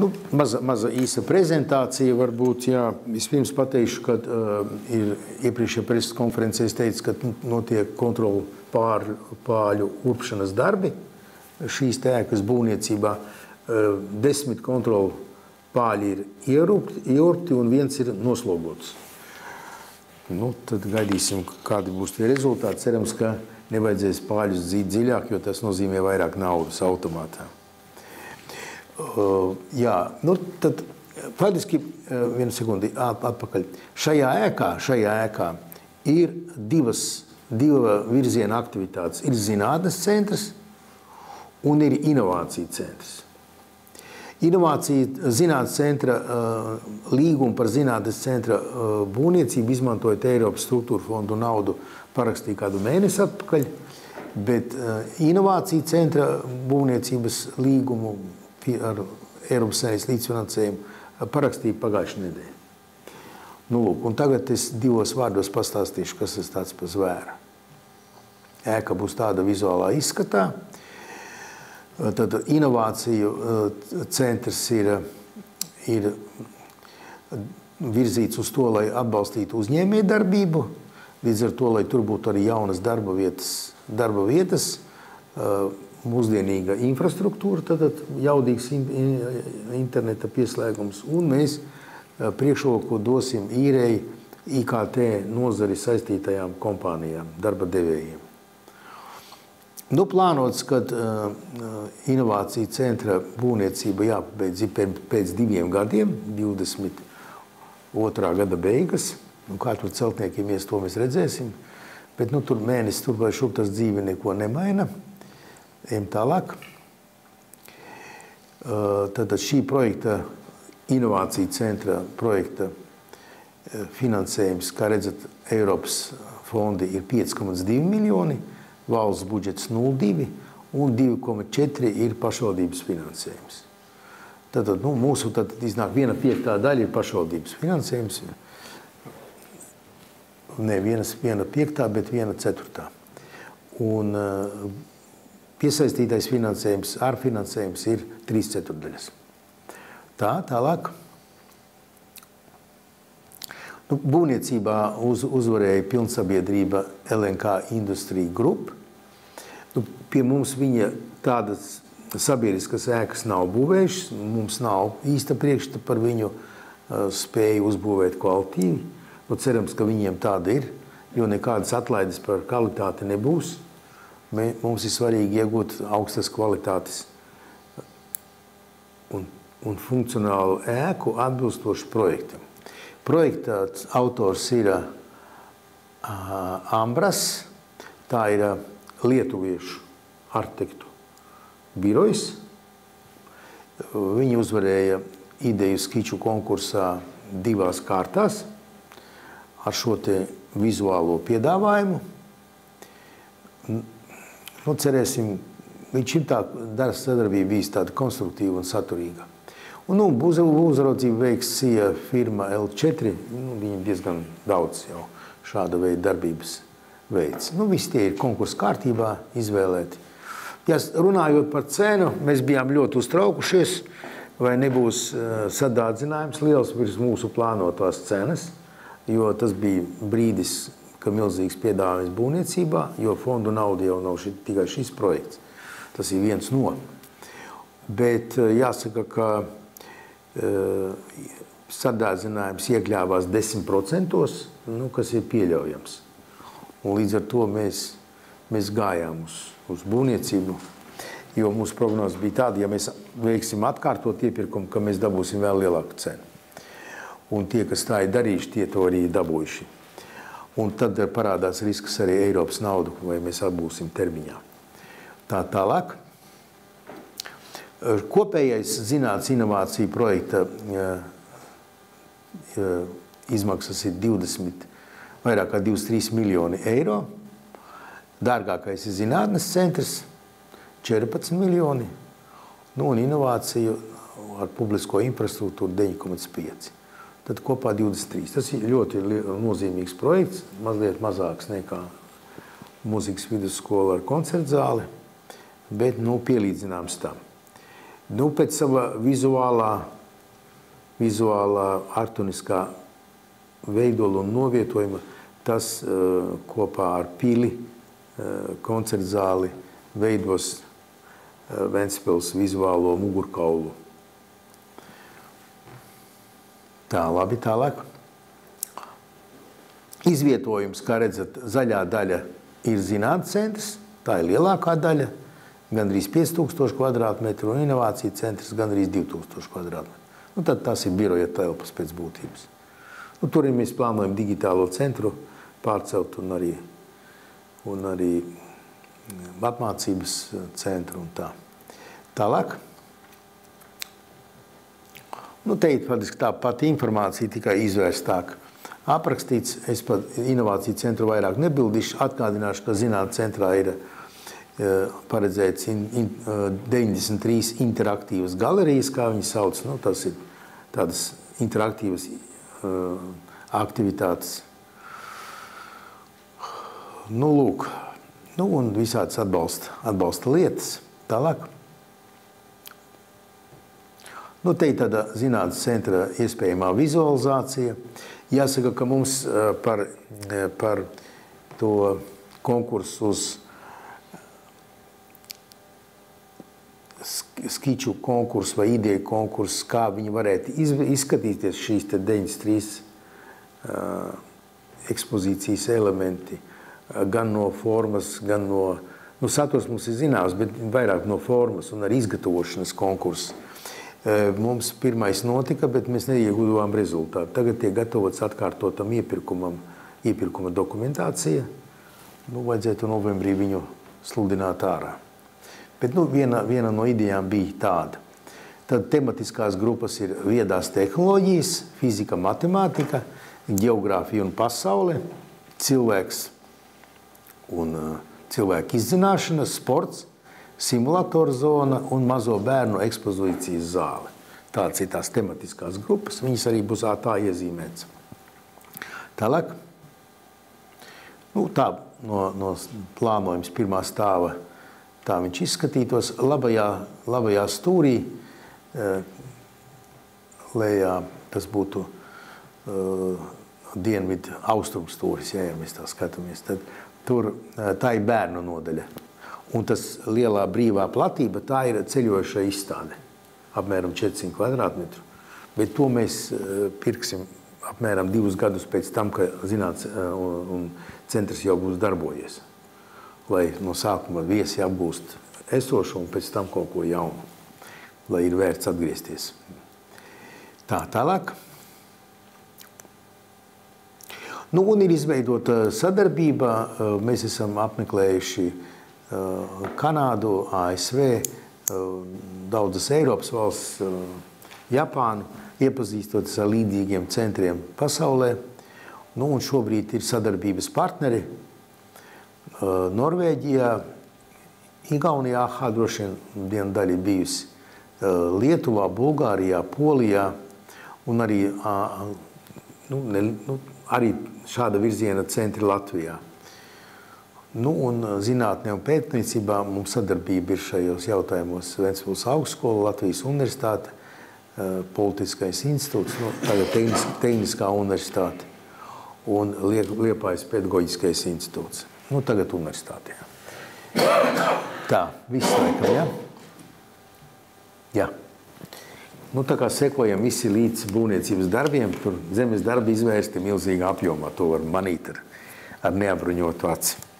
Nu, maza, maza īsa prezentācija varbūt, jā, vispirms pateikšu, ka uh, iepriekšējā preses konferencē es teicu, ka nu, notiek kontroli pār pāļu urpšanas darbi šīs tēkas būvniecībā. Uh, desmit kontroli pāļi ir ierupti, ierupti un viens ir noslogots. Nu, tad gaidīsim, kādi būs tie rezultāti. Cerams, ka nevajadzēs pāļus dzīt dziļāk, jo tas nozīmē vairāk naudas automātā. Uh, jā, nu tad faktiski uh, vienu sekundi atpakaļ. Šajā ēkā, šajā ēkā ir divas, diva virziena aktivitātes. Ir zinātnes centrs un ir inovācija centrs. Inovācija zinātnes centra uh, līgumu par zinātnes centra būvniecību izmantojot Eiropas struktūra fondu naudu parakstīja kādu mēnesi atpakaļ, bet inovācija centra būvniecības līgumu ar Eiropas Savienības līdzfinansējumu parakstīja pagājušajā nedēļā. Nu, lūk, tagad es divos vārdos pastāstīšu, kas tas tāds par zvēru. Ēka būs tāda vizuālā izskatā. Tad inovāciju eh, centrs ir, ir virzīts uz to, lai atbalstītu uzņēmēju darbību, līdz ar to, lai tur būtu arī jaunas darba vietas, darba vietas mūsdienīga infrastruktūra, tad jaudīgs interneta pieslēgums, un mēs priekšroku dosim īrēji IKT nozari saistītajām kompānijām, darba devējiem. Nu, plānots, ka uh, inovācija centra būvniecība jāpabeidz pēc diviem gadiem, 22. gada beigas. Nu, kā tur celtniekiem ies, to mēs redzēsim. Bet nu, tur mēnesis tur vai šup tas dzīve neko nemaina. Ejam tālāk. Tātad šī projekta, inovācija centra projekta finansējums, kā redzat, Eiropas fondi ir 5,2 miljoni, valsts budžets 0,2 un 2,4 ir pašvaldības finansējums. Tātad nu, mūsu tad iznāk viena piektā daļa ir pašvaldības finansējums. Ne vienas, viena piektā, bet viena ceturtā. Un uh, Piesaistītais finansējums ar finansējums ir 3 ceturdaļas. Tā, tālāk. Nu, būvniecībā uz, uzvarēja pilnsabiedrība LNK Industrija Group. Nu, pie mums viņa tādas sabiedriskas ēkas nav būvējušas. Mums nav īsta priekšstata par viņu uh, spēju uzbūvēt kvalitīvi. Nu, cerams, ka viņiem tāda ir, jo nekādas atlaides par kvalitāti nebūs. Mums ir svarīgi iegūt augstas kvalitātes un, un funkcionālu ēku atbilstoši projektam. Projekta autors ir uh, Ambras, tā ir uh, lietuviešu arhitektu birojs. Viņi uzvarēja ideju skiču konkursā divās kārtās ar šo te vizuālo piedāvājumu. Nu, cerēsim, līdz šim tā dara sadarbība bijis tāda konstruktīva un saturīga. Un, nu, uzraudzību veiks CIA firma L4. Nu, viņiem diezgan daudz jau šāda veida darbības veids. Nu, visi tie ir konkursu kārtībā izvēlēti. Ja runājot par cenu, mēs bijām ļoti uztraukušies, vai nebūs sadādzinājums liels virs mūsu plānotās cenas, jo tas bija brīdis, ka milzīgs piedāvājums būvniecībā, jo fondu nauda jau nav ši, tikai šis projekts. Tas ir viens no. Bet eh, jāsaka, ka uh, sadārdzinājums iekļāvās 10%, nu, kas ir pieļaujams. Un līdz ar to mēs, mēs gājām uz, uz būvniecību, jo mūsu prognozes bija tāda, ja mēs veiksim atkārtot iepirkumu, ka mēs dabūsim vēl lielāku cenu. Un tie, kas tā ir darījuši, tie to arī dabūjuši. Un tad parādās risks arī Eiropas naudu, vai mēs atbūsim termiņā. Tā tālāk. Kopējais zinātnes inovāciju projekta izmaksas ir 20, vairāk kā 23 miljoni eiro. Dārgākais ir zinātnes centrs – 14 miljoni. Nu, un inovāciju ar publisko infrastruktūru 9,5 tad kopā 23. Tas ir ļoti nozīmīgs projekts, mazliet mazāks nekā mūzikas vidusskola ar koncertu zāli, bet nu, pielīdzināms tam. Nu, pēc sava vizuālā, vizuālā artuniskā veidola un novietojuma, tas uh, kopā ar pili, uh, koncertzāli veidos uh, Ventspils vizuālo mugurkaulu. Tā, labi, tālāk. Izvietojums, kā redzat, zaļā daļa ir zinātnes centrs, tā ir lielākā daļa, gandrīz 5000 kvadrātmetru, un inovācija centrs gandrīz 2000 kvadrātmetru. Nu, tad tas ir biroja telpas pēc būtības. Nu, tur mēs plānojam digitālo centru pārcelt un arī, un arī apmācības centru un tā. Tālāk. Nu, te ir faktiski tā pati informācija, tikai izvērstāk aprakstīts. Es par inovāciju centru vairāk nebildīšu. Atgādināšu, ka zinātnē centrā ir paredzēts in, in, 93 interaktīvas galerijas, kā viņi sauc. Nu, tas ir tādas interaktīvas uh, aktivitātes. Nu, lūk, nu, un visādas atbalsta, atbalsta lietas. Tālāk. Nu, te ir tāda zinātnes centra iespējamā vizualizācija. Jāsaka, ka mums par, par to konkursu uz skiču konkursu vai ideju konkursu, kā viņi varētu izskatīties šīs 93 uh, ekspozīcijas elementi, gan no formas, gan no, nu, saturs mums ir zināms, bet vairāk no formas un arī izgatavošanas konkursu. Uh, mums pirmais notika, bet mēs neieguvām rezultātu. Tagad tiek gatavots atkārtotam iepirkumam, iepirkuma dokumentācija. Nu, vajadzētu novembrī viņu sludināt ārā. Bet nu, viena, viena no idejām bija tāda. Tad tematiskās grupas ir viedās tehnoloģijas, fizika, matemātika, geogrāfija un pasaule, cilvēks un uh, cilvēku izzināšana, sports, simulatoru zona un mazo bērnu ekspozīcijas zāle. Tāds ir tās tematiskās grupas, viņas arī būs tā iezīmēts. Tālāk, nu, tā no, no plānojums pirmā stāva tā viņš izskatītos labajā, labajā stūrī, lejā tas būtu uh, dienvidu austrumu stūris, ja, ja mēs tā skatāmies, tad tur tā ir bērnu nodaļa. Un tas lielā brīvā platība, tā ir ceļojoša izstāde, apmēram 400 kvadrātmetru. Bet to mēs uh, pirksim apmēram divus gadus pēc tam, ka zināts un, un centrs jau būs darbojies lai no sākuma viesi apgūst esošo un pēc tam kaut ko jaunu, lai ir vērts atgriezties. Tā, tālāk. Nu, un ir izveidota sadarbība. Mēs esam apmeklējuši Kanādu, ASV, daudzas Eiropas valsts, Japānu, iepazīstoties ar līdzīgiem centriem pasaulē. Nu, un šobrīd ir sadarbības partneri Norvēģijā, Igaunijā, Hā droši vien viena daļa bijusi Lietuvā, Bulgārijā, Polijā un arī, nu, ne, nu, arī šāda virziena centri Latvijā. Nu, un zinātnē un pētniecībā mums sadarbība ir šajos jautājumos Ventspils augstskola, Latvijas universitāte, politiskais institūts, nu, tagad tehniskā universitāte un Liepājas pedagoģiskais institūts. Nu, tagad universitātē. Tā, viss laikam, ja? Jā. Nu, tā kā sekojam visi līdz būvniecības darbiem, tur zemes darbi izvērsti milzīgā apjomā. To var manīt ar, ar neapbruņotu aci.